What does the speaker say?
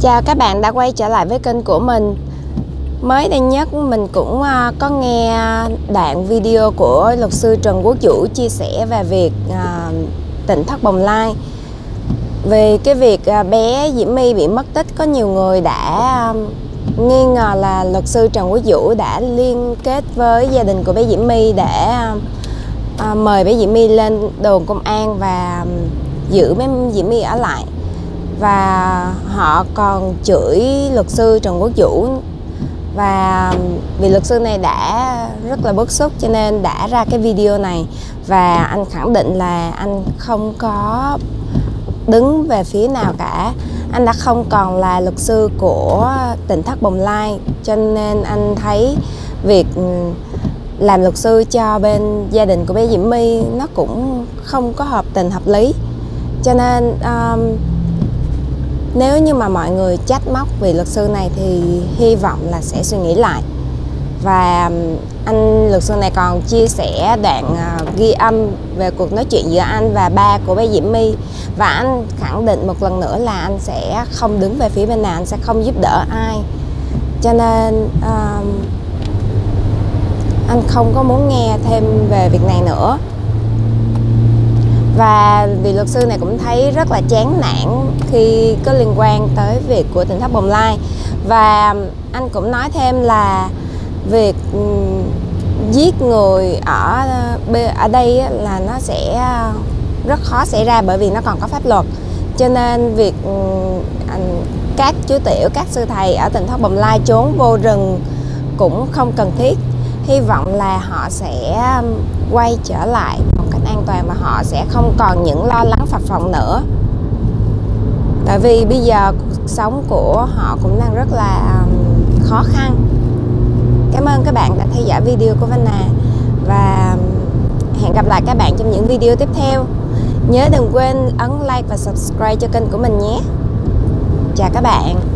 Chào các bạn đã quay trở lại với kênh của mình. Mới đây nhất, mình cũng ờ, có nghe đoạn video của luật sư Trần Quốc Vũ chia sẻ về việc ờ, tỉnh thất bồng lai. Về cái việc ờ, bé Diễm My bị mất tích, có nhiều người đã nghi ngờ là luật sư Trần Quốc Vũ đã liên kết với gia đình của bé Diễm My để mời bé Diễm My lên đồn công an và giữ bé Diễm My ở lại và họ còn chửi luật sư Trần Quốc Vũ và um, vì luật sư này đã rất là bức xúc cho nên đã ra cái video này. Và anh khẳng định là anh không có đứng về phía nào cả. Anh đã không còn là luật sư của tỉnh thất bồng lai. Cho nên anh thấy việc um, làm luật sư cho bên gia đình của bé Diễm My nó cũng không có hợp tình hợp lý. Cho nên um, nếu như mà mọi người trách móc vì luật sư này thì hy vọng là sẽ suy nghĩ lại. Và anh luật sư này còn chia sẻ đoạn ờ, ghi âm về cuộc nói chuyện giữa anh và ba của bé Diễm My. Và anh khẳng định một lần nữa là anh sẽ không đứng về phía bên nào anh sẽ không giúp đỡ ai. Cho nên uh, anh không có muốn nghe thêm về việc này nữa và vị luật sư này cũng thấy rất là chán nản khi có liên quan tới việc của tỉnh thất bồng lai. Và anh cũng nói thêm là việc giết người ở ở đây là nó sẽ à, rất khó xảy ra bởi vì nó còn có pháp luật. Cho nên việc các chú tiểu, các sư thầy ở tỉnh thất bồng lai trốn vô rừng cũng không cần thiết. Hy vọng là họ sẽ quay trở lại an toàn và họ sẽ không còn những lo lắng phập phòng nữa. Tại vì bây giờ cuộc sống của họ cũng đang rất là khó khăn. Cảm ơn các bạn đã theo dõi video của Vanna và hẹn gặp lại các bạn trong những video tiếp theo. Nhớ đừng quên ấn like và subscribe cho kênh của mình nhé. Chào các bạn.